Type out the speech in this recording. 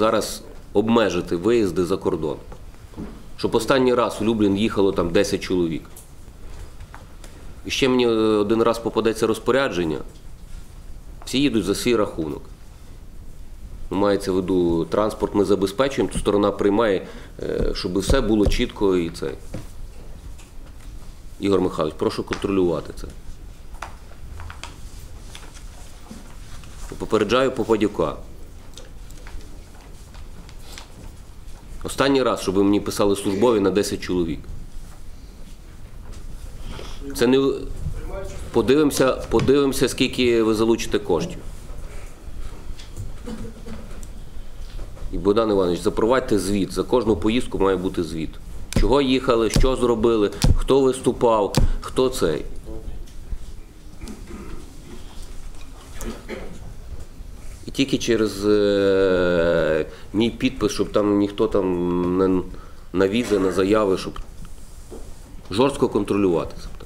зараз обмежити виїзди за кордон. Щоб останній раз у Люблін їхало там 10 чоловік. І ще мені е, один раз попадеться розпорядження. Всі їдуть за свій рахунок. Ну, Мається в виду, транспорт ми забезпечуємо, то сторона приймає, е, щоб все було чітко і це. Ігор Михайлович, прошу контролювати це. Попереджаю Попадюка. Останній раз, щоб ви мені писали службові на 10 чоловік. Це не подивимося, подивимося, скільки ви залучите коштів. І Богдан Іванович, запровадьте звіт. За кожну поїздку має бути звіт. Чого їхали, що зробили, хто виступав, хто цей. І тільки через е, мій підпис, щоб там ніхто там не на візи, на заяви, щоб жорстко контролювати це.